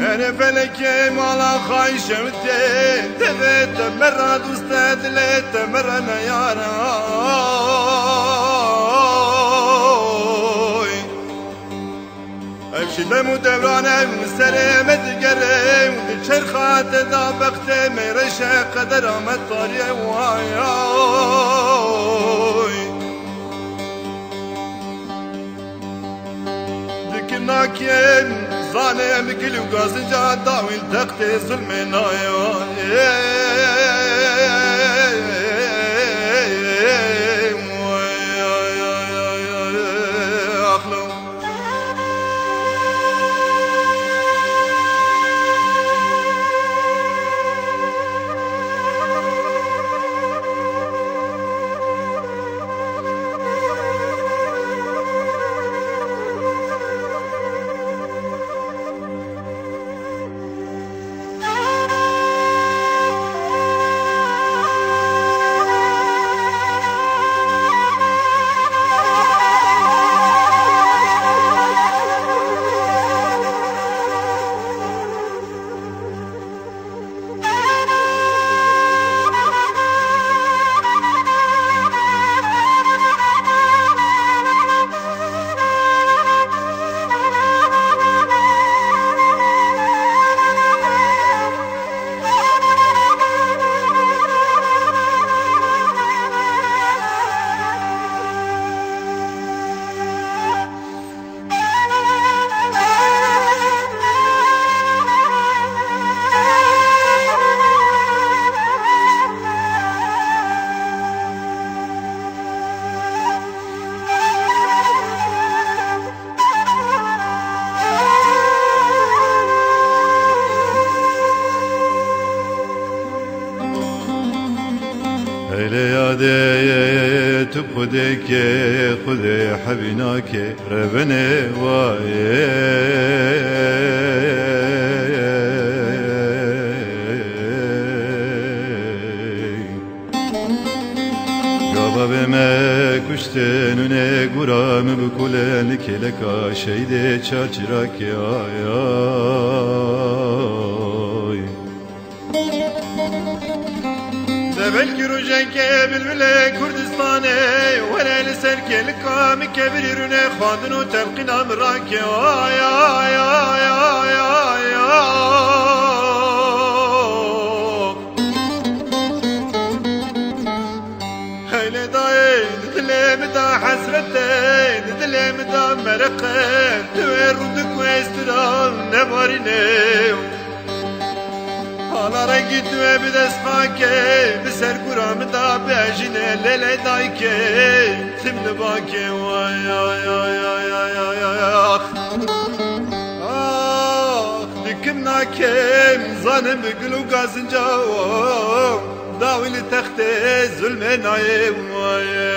أنا فلك مالا خايشة متين تذيت مرة دوستات ليت مرة نياراي امشي دمو دورانة مستلمة تقرم وتشرخات دابقت ميرشة قدر مطاري واياي ناكين ظالم قلب قازن جادا ويلتقتي ظلمنا يا خودك خود حبناك ربنا وايه Babeme kuşten öne guramı bu kulen keleka şeyde çarçırak ya ya که بری رونه خواندن و تلقین هم را که آی آی آی آی آی هیل داید دلم دا حسرت دلم دا مرقه دوی رود کوست را نبارینه گیت و بدست خاکه بسر گرام دا بیجنه لیلی دایکه تم نباکه وای آی آی آی آی آی آی آخ آخ دکم ناکم زانم بگلو گازنجا داویل تخته ظلم نایه وای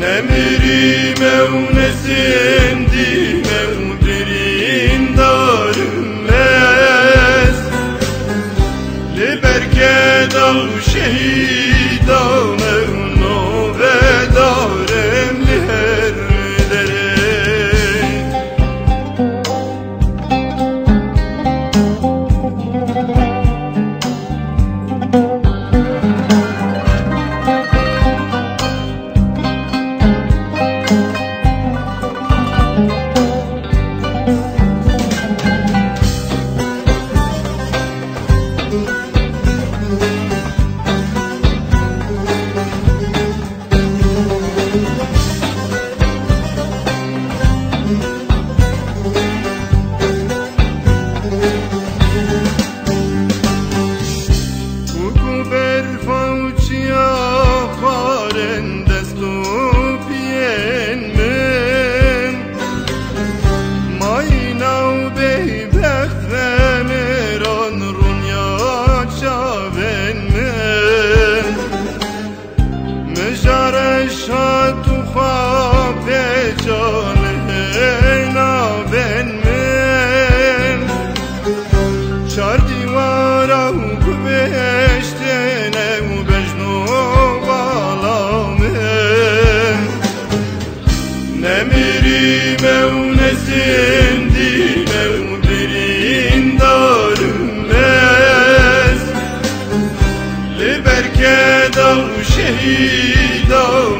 Nemiri mevnesendi mevdirin darülmez Liberke dağı şehidan 等谁等